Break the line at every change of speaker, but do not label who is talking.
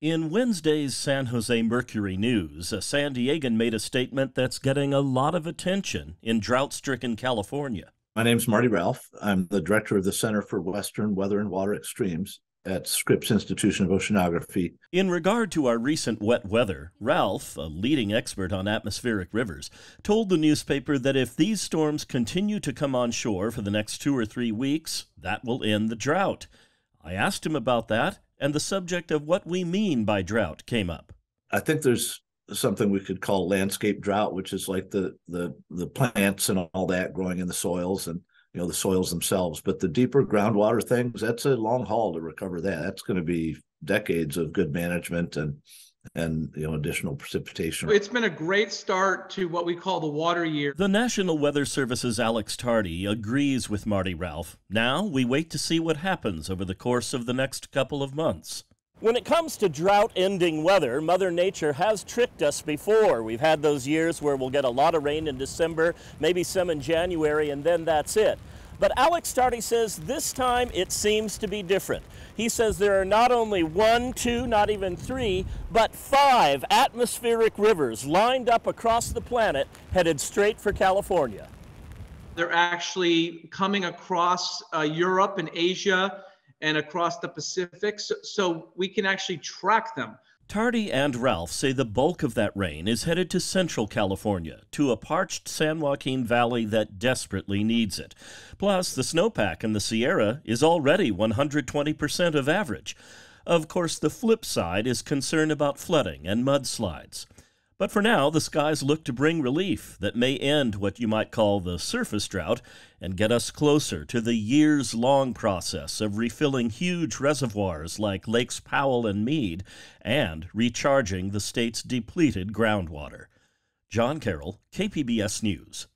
In Wednesday's San Jose Mercury News, a San Diegan made a statement that's getting a lot of attention in drought stricken California.
My name is Marty Ralph. I'm the director of the Center for Western Weather and Water Extremes at Scripps Institution of Oceanography.
In regard to our recent wet weather, Ralph, a leading expert on atmospheric rivers, told the newspaper that if these storms continue to come on shore for the next two or three weeks, that will end the drought. I asked him about that, and the subject of what we mean by drought came up.
I think there's something we could call landscape drought, which is like the the the plants and all that growing in the soils and you know the soils themselves. But the deeper groundwater things, that's a long haul to recover that. That's going to be decades of good management and and you know additional precipitation.
It's been a great start to what we call the water year.
The National Weather Service's Alex Tardy agrees with Marty Ralph. Now we wait to see what happens over the course of the next couple of months. When it comes to drought ending weather, Mother Nature has tricked us before. We've had those years where we'll get a lot of rain in December, maybe some in January, and then that's it. But Alex Tardy says this time it seems to be different. He says there are not only one, two, not even three, but five atmospheric rivers lined up across the planet headed straight for California.
They're actually coming across uh, Europe and Asia and across the Pacific, so, so we can actually track them.
Tardy and Ralph say the bulk of that rain is headed to central California, to a parched San Joaquin Valley that desperately needs it. Plus, the snowpack in the Sierra is already 120% of average. Of course, the flip side is concern about flooding and mudslides. But for now, the skies look to bring relief that may end what you might call the surface drought and get us closer to the years long process of refilling huge reservoirs like Lakes Powell and Mead and recharging the state's depleted groundwater. John Carroll, KPBS News.